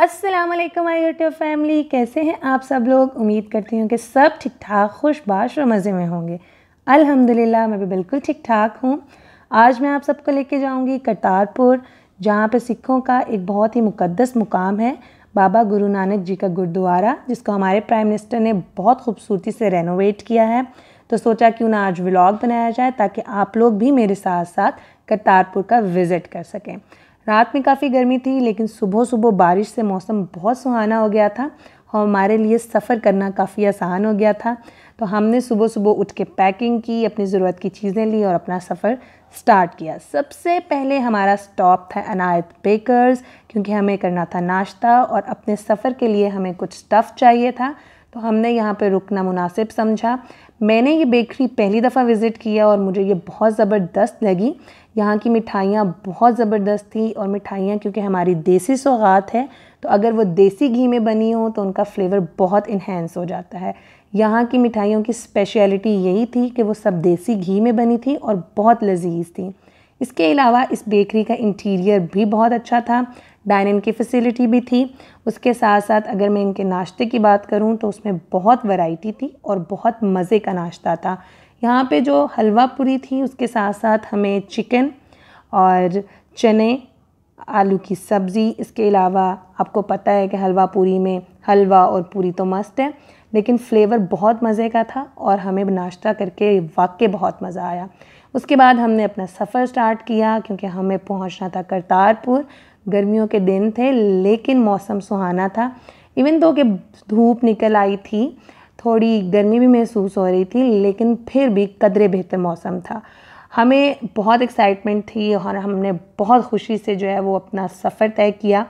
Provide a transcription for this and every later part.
अस्सलाम वालेकुम my YouTube family. कैसे हैं आप सब लोग? उम्मीद करती हूँ कि सब ठीक ठाक खुश बाश और मज़े में होंगे। अल्हम्दुलिल्लाह, मैं भी बिल्कुल ठीक ठाक हूँ। आज मैं आप सबको लेके जाऊँगी करतारपुर, जहाँ पे सिखों का एक बहुत ही मुकद्दस मुकाम है, बाबा गुरु नानक जी का गुरुद्वारा, जिसको हमारे प्राइम मिनिस्टर ने बहुत खूबसूरती से रेनोवेट किया है। तो सोचा क्यों ना आज व्लॉग बनाया जाए, ताकि आप लोग भी मेरे साथ साथ करतारपुर का विज़िट कर सकें। रात में काफ़ी गर्मी थी, लेकिन सुबह सुबह बारिश से मौसम बहुत सुहाना हो गया था और हमारे लिए सफ़र करना काफ़ी आसान हो गया था। तो हमने सुबह सुबह उठ के पैकिंग की, अपनी ज़रूरत की चीज़ें ली और अपना सफ़र स्टार्ट किया। सबसे पहले हमारा स्टॉप था अनायत बेकर्स क्योंकि हमें करना था नाश्ता और अपने सफ़र के लिए हमें कुछ स्टफ़ चाहिए था। तो हमने यहाँ पे रुकना मुनासिब समझा। मैंने ये बेकरी पहली दफ़ा विज़िट किया और मुझे ये बहुत ज़बरदस्त लगी। यहाँ की मिठाइयाँ बहुत ज़बरदस्त थी और मिठाइयाँ क्योंकि हमारी देसी सौगात है तो अगर वो देसी घी में बनी हो तो उनका फ्लेवर बहुत इन्हेंस हो जाता है। यहाँ की मिठाइयों की स्पेशलिटी यही थी कि वो सब देसी घी में बनी थी और बहुत लजीज थी। इसके अलावा इस बेकरी का इंटीरियर भी बहुत अच्छा था डाइनिंग की फैसिलिटी भी थी। उसके साथ साथ अगर मैं इनके नाश्ते की बात करूँ तो उसमें बहुत वैरायटी थी और बहुत मज़े का नाश्ता था। यहाँ पे जो हलवा पूरी थी, उसके साथ साथ हमें चिकन और चने, आलू की सब्ज़ी। इसके अलावा आपको पता है कि हलवा पूरी में हलवा और पूरी तो मस्त है, लेकिन फ्लेवर बहुत मज़े का था और हमें नाश्ता करके वाकई बहुत मज़ा आया। उसके बाद हमने अपना सफ़र स्टार्ट किया, क्योंकि हमें पहुँचना था करतारपुर। गर्मियों के दिन थे, लेकिन मौसम सुहाना था। इवन दो कि धूप निकल आई थी थोड़ी गर्मी भी महसूस हो रही थी, लेकिन फिर भी कदरे बेहतर मौसम था। हमें बहुत एक्साइटमेंट थी और हमने बहुत खुशी से जो है वो अपना सफ़र तय किया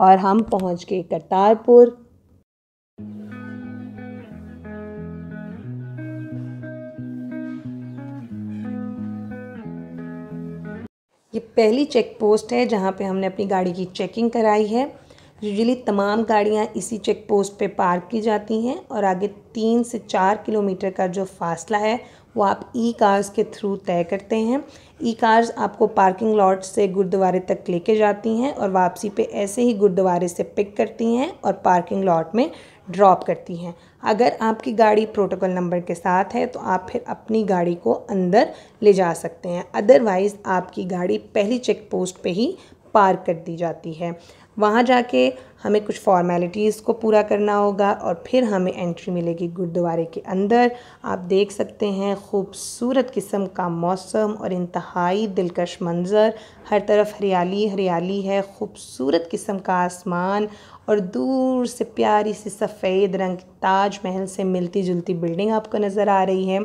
और हम पहुँच गए करतारपुर। ये पहली चेक पोस्ट है जहाँ पे हमने अपनी गाड़ी की चेकिंग कराई है। यूजली तमाम गाड़ियाँ इसी चेक पोस्ट पे पार्क की जाती हैं और आगे तीन से चार किलोमीटर का जो फासला है, वो आप ई कार्स के थ्रू तय करते हैं। ई कार्स आपको पार्किंग लॉट से गुरुद्वारे तक लेके जाती हैं और वापसी पे ऐसे ही गुरुद्वारे से पिक करती हैं और पार्किंग लॉट में ड्रॉप करती हैं। अगर आपकी गाड़ी प्रोटोकॉल नंबर के साथ है तो आप फिर अपनी गाड़ी को अंदर ले जा सकते हैं। अदरवाइज़ आपकी गाड़ी पहली चेक पोस्ट पे ही पार्क कर दी जाती है। वहाँ जाके हमें कुछ फॉर्मेलिटीज़ को पूरा करना होगा और फिर हमें एंट्री मिलेगी गुरुद्वारे के अंदर। आप देख सकते हैं खूबसूरत किस्म का मौसम और इंतहाई दिलकश मंज़र। हर तरफ़ हरियाली हरियाली है, खूबसूरत किस्म का आसमान और दूर से प्यारी सी सफ़ेद रंग ताज महल से मिलती जुलती बिल्डिंग आपको नज़र आ रही है।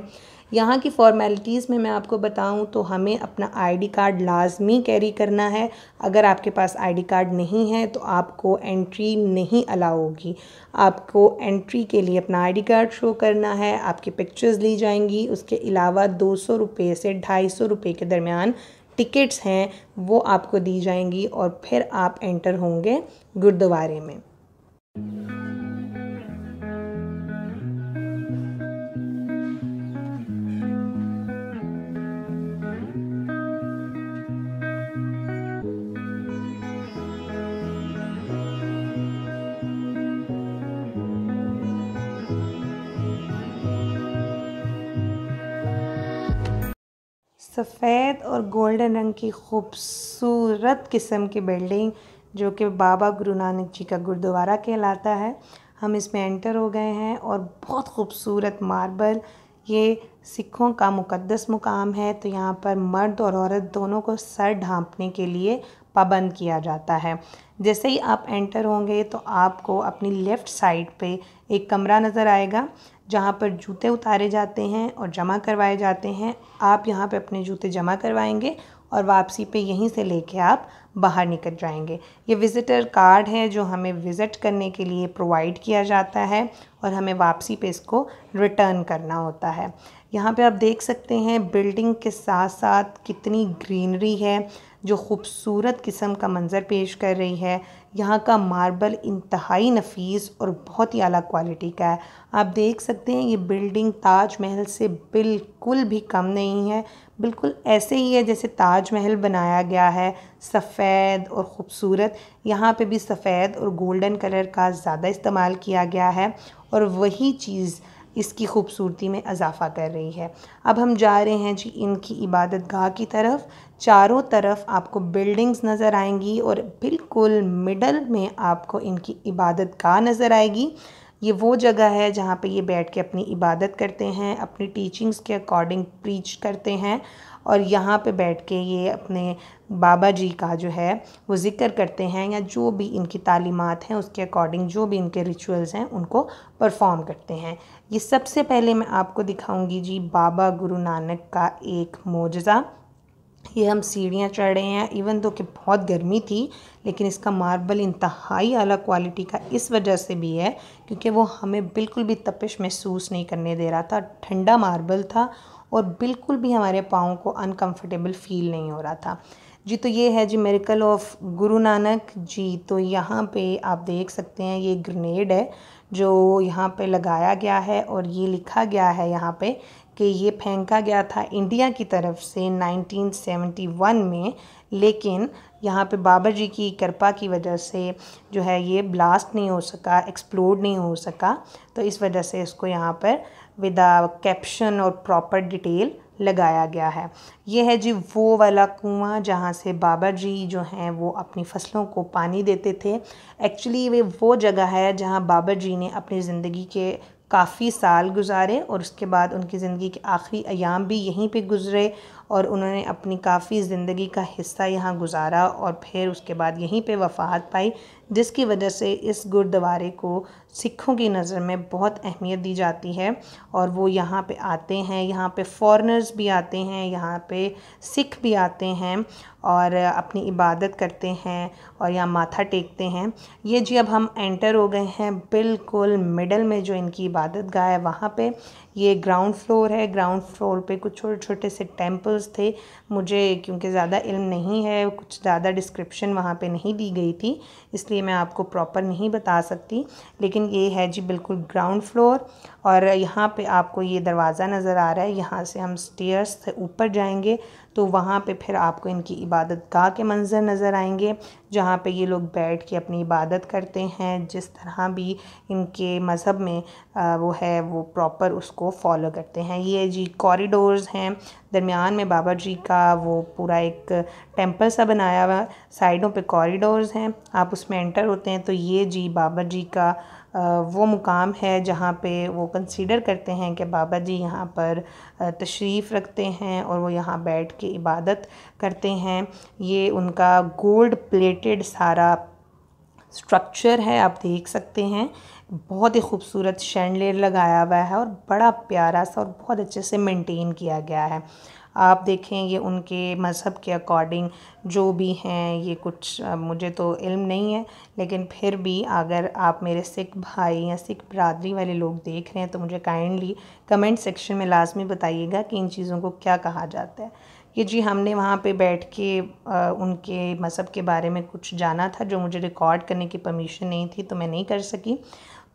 यहाँ की फॉर्मेलिटीज़ में मैं आपको बताऊँ तो हमें अपना आईडी कार्ड लाजमी कैरी करना है। अगर आपके पास आईडी कार्ड नहीं है तो आपको एंट्री नहीं अलाउ होगी। आपको एंट्री के लिए अपना आईडी कार्ड शो करना है। आपकी पिक्चर्स ली जाएँगी। उसके अलावा दो सौ रुपये से ढाई सौ रुपये के दरमियान टिकट्स हैं, वो आपको दी जाएँगी और फिर आप एंटर होंगे गुरुद्वारे में। सफ़ेद और गोल्डन रंग की खूबसूरत किस्म की बिल्डिंग जो कि बाबा गुरु नानक जी का गुरुद्वारा कहलाता है। हम इसमें एंटर हो गए हैं और बहुत खूबसूरत मार्बल, ये सिखों का मुकद्दस मुकाम है तो यहाँ पर मर्द और औरत दोनों को सर ढांपने के लिए पाबंद किया जाता है। जैसे ही आप एंटर होंगे तो आपको अपनी लेफ़्ट साइड पे एक कमरा नज़र आएगा, जहाँ पर जूते उतारे जाते हैं और जमा करवाए जाते हैं। आप यहाँ पे अपने जूते जमा करवाएँगे और वापसी पे यहीं से लेके आप बाहर निकल जाएँगे। ये विज़िटर कार्ड है जो हमें विज़िट करने के लिए प्रोवाइड किया जाता है और हमें वापसी पे इसको रिटर्न करना होता है। यहाँ पे आप देख सकते हैं बिल्डिंग के साथ साथ कितनी ग्रीनरी है जो खूबसूरत किस्म का मंज़र पेश कर रही है, यहाँ का मार्बल इंतहाई नफीस और बहुत ही अला क्वालिटी का है। आप देख सकते हैं, ये बिल्डिंग ताज महल से बिल्कुल भी कम नहीं है, बिल्कुल ऐसे ही है जैसे ताज महल बनाया गया है, सफ़ेद और ख़ूबसूरत। यहाँ पे भी सफ़ेद और गोल्डन कलर का ज़्यादा इस्तेमाल किया गया है और वही चीज़ इसकी खूबसूरती में इजाफ़ा कर रही है। अब हम जा रहे हैं जी इनकी इबादत गाह की तरफ़। चारों तरफ़ आपको बिल्डिंग्स नज़र आएँगी और बिल्कुल मिडल में आपको इनकी इबादत गाह नज़र आएगी। ये वो जगह है जहाँ पे ये बैठ के अपनी इबादत करते हैं, अपनी टीचिंग्स के अकॉर्डिंग प्रीच करते हैं। और यहाँ पे बैठ के ये अपने बाबा जी का जो है, वो ज़िक्र करते हैं या जो भी इनकी तालीमात हैं, उसके अकॉर्डिंग जो भी इनके रिचुअल्स हैं, उनको परफॉर्म करते हैं। ये सबसे पहले मैं आपको दिखाऊँगी जी बाबा गुरु नानक का एक मोजा। ये हम सीढ़ियाँ चढ़ रहे हैं इवन तो कि बहुत गर्मी थी, लेकिन इसका मार्बल इंतहाई अला क्वालिटी का इस वजह से भी है, क्योंकि वो हमें बिल्कुल भी तपिश महसूस नहीं करने दे रहा था। ठंडा मार्बल था और बिल्कुल भी हमारे पाँव को अनकंफर्टेबल फ़ील नहीं हो रहा था। जी तो ये है जी मेरिकल ऑफ़ गुरु नानक जी। तो यहाँ पे आप देख सकते हैं ये ग्रेनेड है, जो यहाँ पे लगाया गया है और ये लिखा गया है यहाँ पे कि ये फेंका गया था इंडिया की तरफ़ से 1971 में। लेकिन यहाँ पे बाबा जी की कृपा की वजह से जो है ये ब्लास्ट नहीं हो सका एक्सप्लोड नहीं हो सका। तो इस वजह से इसको यहाँ पर विदा कैप्शन और प्रॉपर डिटेल लगाया गया है। ये है जी वो वाला कुआँ जहाँ से बाबा जी जो हैं वो अपनी फ़सलों को पानी देते थे। एक्चुअली वे वो जगह है जहाँ बाबा जी ने अपनी ज़िंदगी के काफ़ी साल गुजारे और उसके बाद उनकी ज़िंदगी के आखिरी अयाम भी यहीं पे गुज़रे और उन्होंने अपनी काफ़ी ज़िंदगी का हिस्सा यहाँ गुजारा और फिर उसके बाद यहीं पे वफ़ात पाई, जिसकी वजह से इस गुरुद्वारे को सिखों की नज़र में बहुत अहमियत दी जाती है। और वो यहाँ पे आते हैं, यहाँ पे फॉरेनर्स भी आते हैं, यहाँ पे सिख भी आते हैं और अपनी इबादत करते हैं और यहाँ माथा टेकते हैं। ये जी अब हम एंटर हो गए हैं, बिल्कुल मिडल में जो इनकी इबादत गाह है, वहाँ पे ये ग्राउंड फ्लोर है। ग्राउंड फ्लोर पे कुछ छोटे छोटे से टेम्पल्स थे। मुझे क्योंकि ज़्यादा इल्म नहीं है, कुछ ज़्यादा डिस्क्रिप्शन वहाँ पे नहीं दी गई थी, इसलिए मैं आपको प्रॉपर नहीं बता सकती। लेकिन ये है जी बिल्कुल ग्राउंड फ्लोर और यहाँ पे आपको ये दरवाज़ा नज़र आ रहा है। यहाँ से हम स्टेयर्स ऊपर जाएँगे। तो वहाँ पे फिर आपको इनकी इबादत गाह के मंज़र नज़र आएँगे, जहाँ पे ये लोग बैठ के अपनी इबादत करते हैं। जिस तरह भी इनके मज़हब में वो है, वो प्रॉपर उसको फॉलो करते हैं। ये जी कॉरिडोर्स हैं दरमियान में बाबा जी का वो पूरा एक टेंपल सा बनाया हुआ साइडों पे कॉरिडोर्स हैं। आप उसमें एंटर होते हैं तो ये जी बाबा जी का वो मुकाम है जहाँ पे वो कंसीडर करते हैं कि बाबा जी यहाँ पर तशरीफ़ रखते हैं और वो यहाँ बैठ के इबादत करते हैं। ये उनका गोल्ड प्लेटेड सारा स्ट्रक्चर है, आप देख सकते हैं। बहुत ही खूबसूरत शैंडलेर लगाया हुआ है और बड़ा प्यारा सा और बहुत अच्छे से मेंटेन किया गया है। आप देखें ये उनके मज़हब के अकॉर्डिंग जो भी हैं ये कुछ मुझे तो इल्म नहीं है लेकिन फिर भी अगर आप मेरे सिख भाई या सिख बरदरी वाले लोग देख रहे हैं तो मुझे काइंडली कमेंट सेक्शन में लाजमी बताइएगा कि इन चीज़ों को क्या कहा जाता है। ये जी हमने वहाँ पे बैठ के आ, उनके मज़हब के बारे में कुछ जाना था जो मुझे रिकॉर्ड करने की परमिशन नहीं थी तो मैं नहीं कर सकी।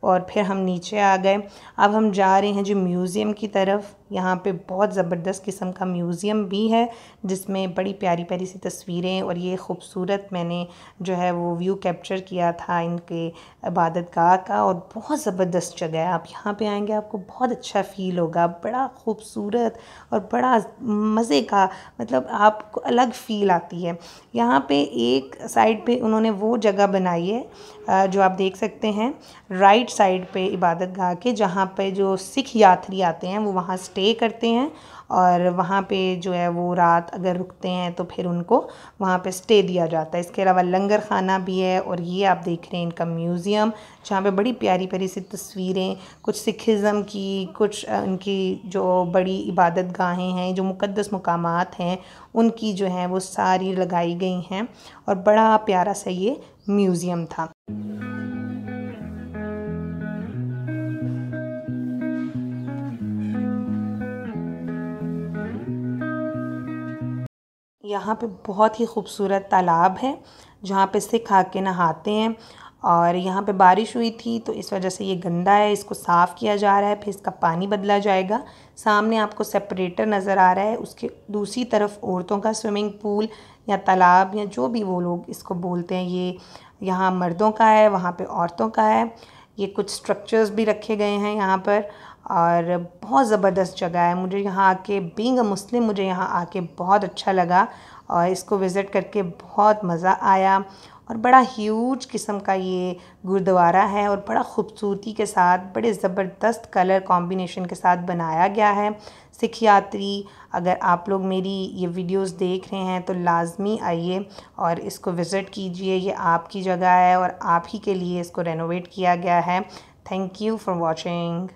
और फिर हम नीचे आ गए। अब हम जा रहे हैं जो म्यूज़ियम की तरफ़। यहाँ पे बहुत ज़बरदस्त किस्म का म्यूज़ियम भी है, जिसमें बड़ी प्यारी प्यारी सी तस्वीरें और ये ख़ूबसूरत मैंने जो है वो व्यू कैप्चर किया था इनके इबादत गाह का और बहुत ज़बरदस्त जगह है। आप यहाँ पे आएँगे, आपको बहुत अच्छा फ़ील होगा। बड़ा खूबसूरत और बड़ा मज़े का मतलब आपको अलग फ़ील आती है। यहाँ पे एक साइड पे उन्होंने वो जगह बनाई है जो आप देख सकते हैं, राइट साइड पे इबादत गाह के, जहाँ पे जो सिख यात्री आते हैं, वो वहाँ स्टे स्टे करते हैं और वहाँ पे जो है वो रात अगर रुकते हैं तो फिर उनको वहाँ पे स्टे दिया जाता है। इसके अलावा लंगर खाना भी है और ये आप देख रहे हैं इनका म्यूज़ियम, जहाँ पे बड़ी प्यारी प्यारी सी तस्वीरें, कुछ सिखिज़म की, कुछ उनकी जो बड़ी इबादत गाहें हैं, जो मुक़दस मकाम हैं, उनकी जो हैं वो सारी लगाई गई हैं और बड़ा प्यारा सा ये म्यूज़ियम था। यहाँ पे बहुत ही खूबसूरत तालाब है, जहाँ पे सिख आके नहाते हैं और यहाँ पे बारिश हुई थी तो इस वजह से ये गंदा है, इसको साफ़ किया जा रहा है, फिर इसका पानी बदला जाएगा। सामने आपको सेपरेटर नज़र आ रहा है, उसके दूसरी तरफ़ औरतों का स्विमिंग पूल या तालाब या जो भी वो लोग इसको बोलते हैं, ये यहाँ मर्दों का है, वहाँ पे औरतों का है। ये कुछ स्ट्रक्चर्स भी रखे गए हैं यहाँ पर और बहुत ज़बरदस्त जगह है। मुझे यहाँ आके बींग अ मुस्लिम मुझे यहाँ आके बहुत अच्छा लगा और इसको विज़िट करके बहुत मज़ा आया। और बड़ा ह्यूज किस्म का ये गुरुद्वारा है और बड़ा खूबसूरती के साथ, बड़े ज़बरदस्त कलर कॉम्बिनेशन के साथ बनाया गया है। सिख यात्री, अगर आप लोग मेरी ये वीडियोस देख रहे हैं तो लाजमी आइए और इसको विज़िट कीजिए। ये आपकी जगह है और आप ही के लिए इसको रेनोवेट किया गया है। Thank you for watching